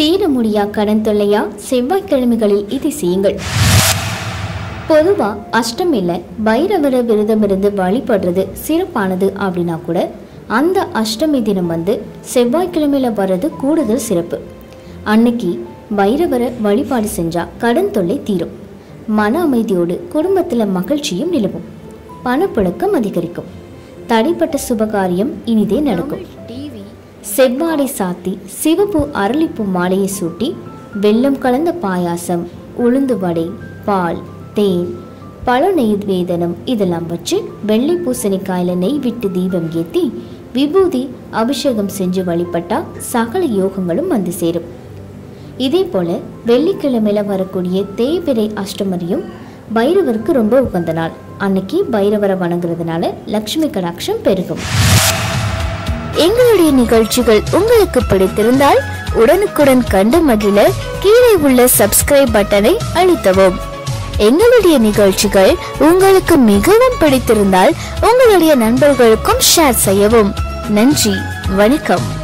தீர முடியா கடன் தொல்லையா? செவ்வாய்க்கிழமைகளில் இதை செய்யுங்கள். பொதுவா அஷ்டமியில் பைரவர விரதமிருந்து வழிபடுறது சிறப்பானது அப்படின்னா கூட அந்த அஷ்டமி தினம் வந்து செவ்வாய்க்கிழமையில வர்றது கூடுதல் சிறப்பு. அன்னைக்கு பைரவரை வழிபாடு செஞ்சா கடன் தொல்லை தீரும். மன அமைதியோடு குடும்பத்தில் மகிழ்ச்சியும் நிலவும். பணப்புழக்கம் அதிகரிக்கும். தடைப்பட்ட சுபகாரியம் இனிதே நடக்கும். செவ்வாடை சாத்தி சிவப்பு அரளிப்பூ மாலையை சூட்டி வெள்ளம் கலந்த பாயாசம் உளுந்து வடை பால் தேன் பழ நெய்வேதனம் இதெல்லாம் வச்சு வெள்ளை பூசணிக்காயில நெய் விட்டு தீபம் ஏத்தி விபூதி அபிஷேகம் செஞ்சு வழிபட்டா சகல யோகங்களும் வந்து சேரும். இதே போல வெள்ளிக்கிழமையில வரக்கூடிய தேய்பிரை அஷ்டமரியும் பைரவருக்கு ரொம்ப உகந்த நாள். அன்னைக்கு பைரவரை வணங்குறதுனால லக்ஷ்மி கடாட்சம் பெருகும். எங்களுடைய நிகழ்ச்சிகள் உங்களுக்கு பிடித்திருந்தால் உடனுக்குடன் கண்டு மகிழ கீழே உள்ள சப்ஸ்கிரைப் பட்டனை அழுத்தவும். எங்களுடைய நிகழ்ச்சிகள் உங்களுக்கு மிகவும் பிடித்திருந்தால் உங்களுடைய நண்பர்களுக்கும் ஷேர் செய்யவும். நன்றி வணக்கம்.